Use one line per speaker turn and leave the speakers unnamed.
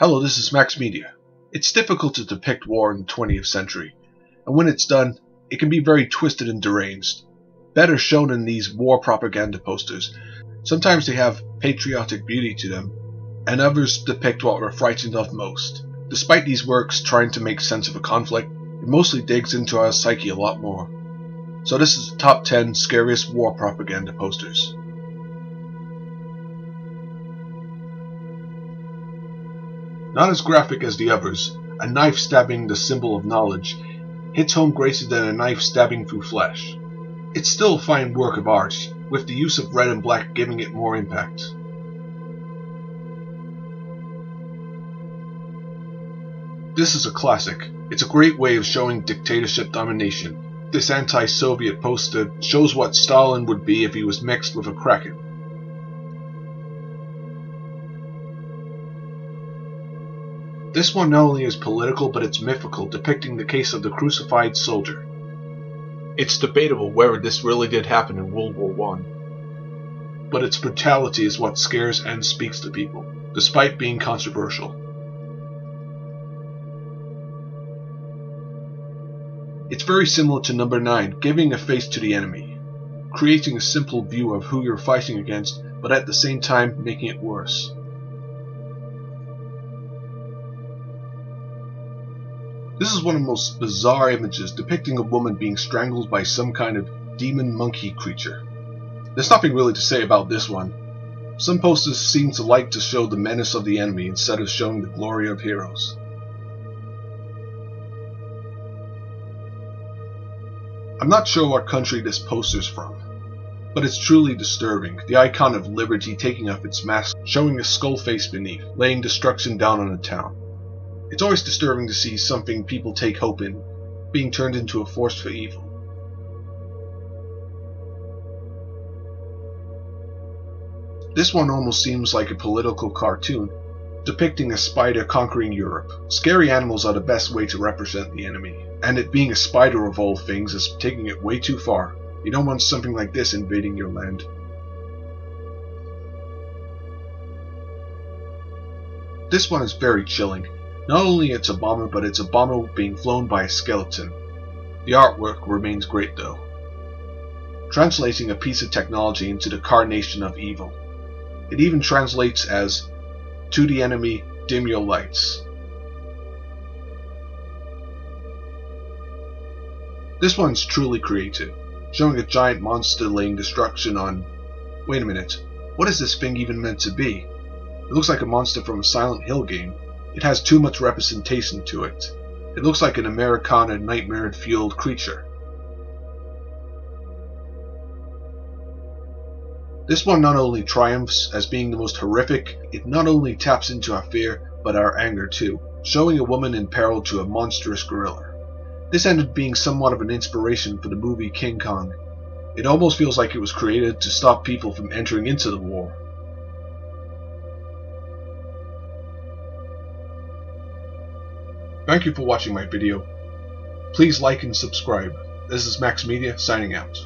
Hello, this is Macs Media. It's difficult to depict war in the 20th century, and when it's done, it can be very twisted and deranged. Better shown in these war propaganda posters. Sometimes they have patriotic beauty to them, and others depict what we're frightened of most. Despite these works trying to make sense of a conflict, it mostly digs into our psyche a lot more. So this is the top 10 scariest war propaganda posters. Not as graphic as the others, a knife stabbing the symbol of knowledge hits home gracer than a knife stabbing through flesh. It's still a fine work of art, with the use of red and black giving it more impact. This is a classic. It's a great way of showing dictatorship domination. This anti-Soviet poster shows what Stalin would be if he was mixed with a kraken. This one not only is political, but it's mythical, depicting the case of the crucified soldier. It's debatable whether this really did happen in World War I. But its brutality is what scares and speaks to people, despite being controversial. It's very similar to number 9, giving a face to the enemy, creating a simple view of who you're fighting against, but at the same time making it worse. This is one of the most bizarre images depicting a woman being strangled by some kind of demon monkey creature. There's nothing really to say about this one. Some posters seem to like to show the menace of the enemy instead of showing the glory of heroes. I'm not sure what country this poster's from, but it's truly disturbing. The icon of liberty taking off its mask, showing a skull face beneath, laying destruction down on a town. It's always disturbing to see something people take hope in being turned into a force for evil. This one almost seems like a political cartoon, depicting a spider conquering Europe. Scary animals are the best way to represent the enemy, and it being a spider of all things is taking it way too far. You don't want something like this invading your land. This one is very chilling. Not only it's a bomber, but it's a bomber being flown by a skeleton. The artwork remains great though. Translating a piece of technology into the carnation of evil. It even translates as, to the enemy, dim your lights. This one's truly creative, showing a giant monster laying destruction on... Wait a minute, what is this thing even meant to be? It looks like a monster from a Silent Hill game. It has too much representation to it. It looks like an Americana nightmare-fueled creature. This one not only triumphs as being the most horrific, it not only taps into our fear, but our anger too, showing a woman in peril to a monstrous gorilla. This ended being somewhat of an inspiration for the movie King Kong. It almost feels like it was created to stop people from entering into the war. Thank you for watching my video. Please like and subscribe. This is Macs Media signing out.